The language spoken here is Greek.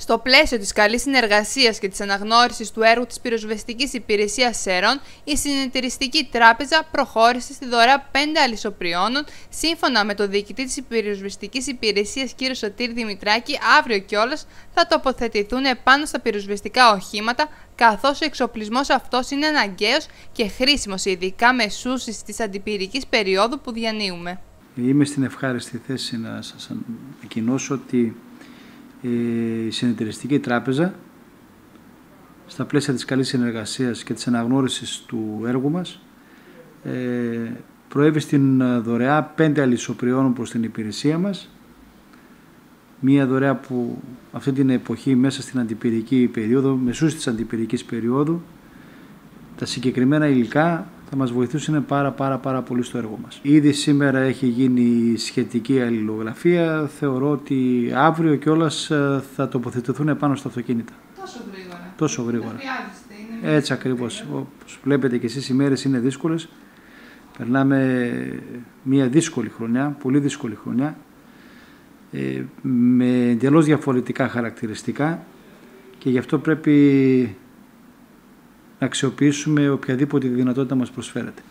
Στο πλαίσιο της καλής συνεργασίας και της αναγνώρισης του έργου της πυροσβεστικής υπηρεσίας ΣΕΡΟΝ, η Συνεταιριστική Τράπεζα προχώρησε στη δωρεά 5 αλυσοπριώνων, σύμφωνα με τον διοικητή της πυροσβεστικής υπηρεσίας κ. Σωτήρ Δημητράκη, αύριο κιόλας θα τοποθετηθούν επάνω στα πυροσβεστικά οχήματα, καθώς ο εξοπλισμός αυτός είναι αναγκαίος και χρήσιμος, ειδικά μεσούσει της αντιπυρικής περίοδου που διανύουμε. Είμαι στην ευχάριστη θέση να σας ανακοινώσω ότι η Συνεταιριστική Τράπεζα στα πλαίσια της καλής συνεργασίας και της αναγνώρισης του έργου μας ε, προέβη στην δωρεά πέντε αλυσοπριών προς την υπηρεσία μας. Μία δωρεά που αυτή την εποχή μέσα στην αντιπυρική περίοδο, μεσούς της αντιπυρικής περίοδου. Τα συγκεκριμένα υλικά θα μας βοηθήσουν πάρα πάρα πάρα πολύ στο έργο μας. Ήδη σήμερα έχει γίνει σχετική αλληλογραφία, θεωρώ ότι αύριο κιόλας ε, θα τοποθετηθούν πάνω στα αυτοκίνητα. Τόσο γρήγορα. Τόσο γρήγορα. Είναι Έτσι ακριβώς. Όπως βλέπετε και εσείς οι μέρες είναι δύσκολες. Περνάμε μια δύσκολη χρονιά, πολύ δύσκολη χρονιά, ε, με εντελώς διαφορετικά χαρακτηριστικά και γι' αυτό πρέπει να αξιοποιήσουμε οποιαδήποτε δυνατότητα μας προσφέρεται.